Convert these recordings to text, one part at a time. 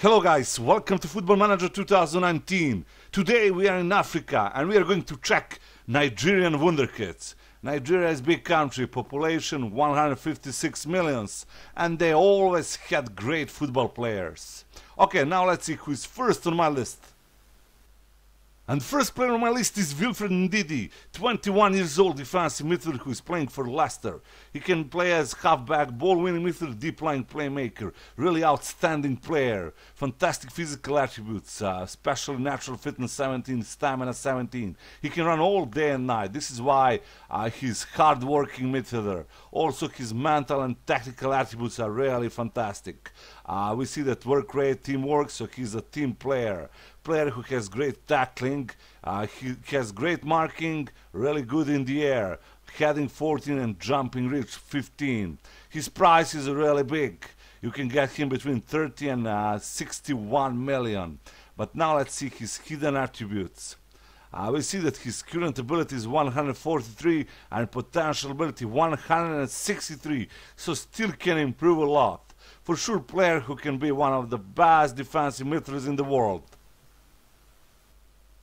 Hello guys, welcome to Football Manager 2019. Today we are in Africa and we are going to check Nigerian wonderkids. Nigeria is big country, population 156 millions, and they always had great football players. Okay, now let's see who is first on my list. And first player on my list is Wilfred Ndidi, 21 years old defensive midfielder who is playing for Leicester. He can play as halfback, ball-winning midfielder, deep-lying playmaker. Really outstanding player. Fantastic physical attributes, uh, especially natural fitness 17, stamina 17. He can run all day and night. This is why uh, he's hard-working midfielder. Also, his mental and tactical attributes are really fantastic. Uh, we see that work rate, teamwork, so he's a team player player who has great tackling, uh, he has great marking, really good in the air, heading 14 and jumping reach 15. His price is really big. You can get him between 30 and uh, 61 million. But now let's see his hidden attributes. Uh, we see that his current ability is 143 and potential ability 163, so still can improve a lot. For sure, player who can be one of the best defensive midfielders in the world.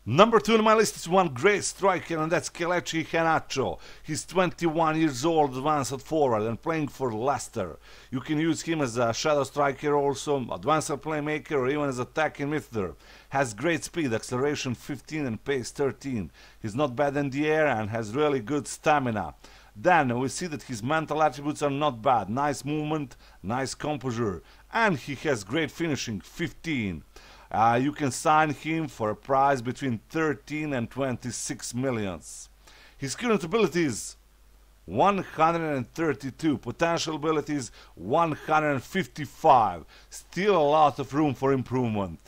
Number two on my list is one great striker, and that's Kelechi Iheanacho. He's 21 years old, advanced forward, and playing for Leicester. You can use him as a shadow striker, also advanced playmaker, or even as attacking midfielder. Has great speed, acceleration 15, and pace 13. He's not bad in the air and has really good stamina. Then we see that his mental attributes are not bad. Nice movement, nice composure, and he has great finishing 15. Uh, you can sign him for a price between 13 and 26 millions. His current abilities 132, potential abilities 155. Still a lot of room for improvement.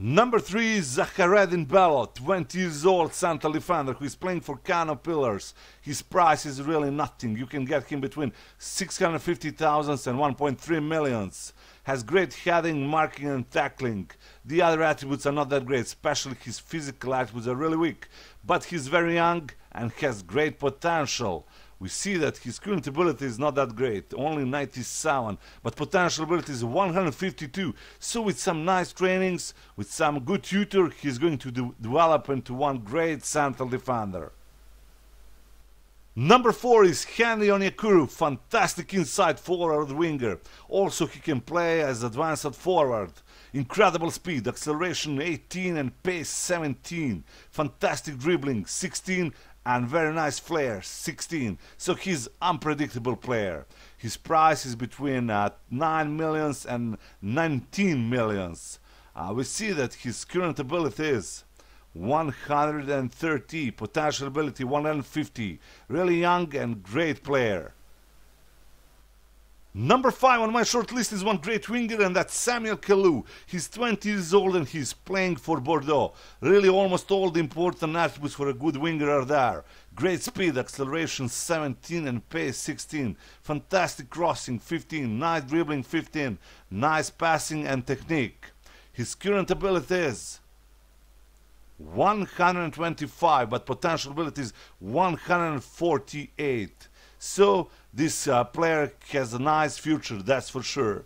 Number 3 is Zahareddin Bello, 20 years old central defender who is playing for Kano Pillars. His price is really nothing. You can get him between 650,000 and 1.3 millions. Has great heading, marking and tackling. The other attributes are not that great, especially his physical attributes are really weak. But he's very young and has great potential we see that his current ability is not that great, only 97, but potential ability is 152. So with some nice trainings, with some good tutor, he's going to de develop into one great central defender. Number 4 is Henry Onyekuru, fantastic inside forward winger. Also he can play as advanced forward. Incredible speed, acceleration 18 and pace 17. Fantastic dribbling 16 and very nice flair 16 so he's unpredictable player. His price is between uh, 9 millions and 19 millions. Uh, we see that his current ability is 130 potential ability 150 really young and great player Number 5 on my short list is one great winger and that's Samuel Kalu. He's 20 years old and he's playing for Bordeaux. Really almost all the important attributes for a good winger are there. Great speed, acceleration 17 and pace 16. Fantastic crossing 15, nice dribbling 15, nice passing and technique. His current ability is 125 but potential ability is 148. So this uh, player has a nice future, that's for sure.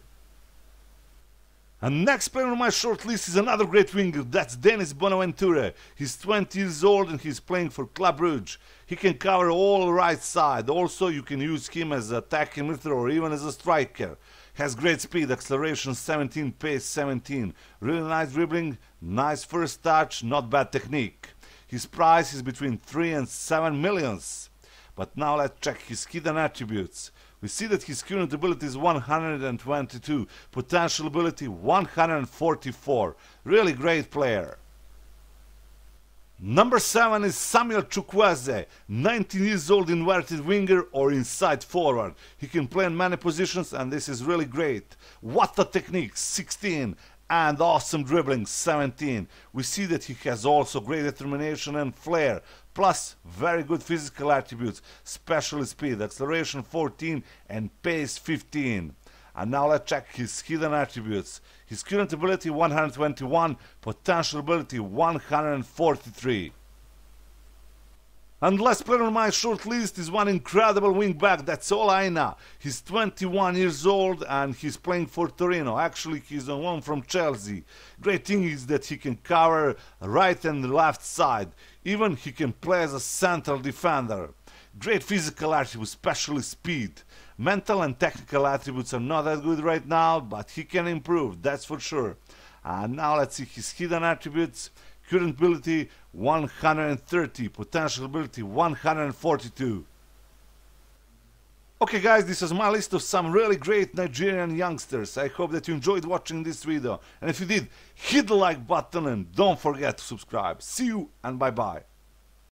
And next player on my short list is another great winger, that's Denis Bonaventura. He's 20 years old and he's playing for Club Brugge. He can cover all right side. Also, you can use him as attacking midfielder or even as a striker. Has great speed, acceleration 17, pace 17. Really nice dribbling, nice first touch, not bad technique. His price is between 3 and 7 millions. But now let's check his hidden attributes. We see that his current ability is 122, potential ability 144. Really great player. Number 7 is Samuel Chukwueze, 19 years old inverted winger or inside forward. He can play in many positions and this is really great. What a technique, 16 and awesome dribbling 17 we see that he has also great determination and flair plus very good physical attributes especially speed acceleration 14 and pace 15 and now let's check his hidden attributes. His current ability 121 potential ability 143 And last player on my short list is one incredible wingback, that's Ola Aina. He's 21 years old and he's playing for Torino. Actually, he's on loan from Chelsea. Great thing is that he can cover right and left side. Even he can play as a central defender. Great physical attributes, especially speed. Mental and technical attributes are not that good right now, but he can improve, that's for sure. And now let's see his hidden attributes. Current ability 130, potential ability 142. Okay guys, this was my list of some really great Nigerian youngsters. I hope that you enjoyed watching this video. And if you did, hit the like button and don't forget to subscribe. See you and bye bye.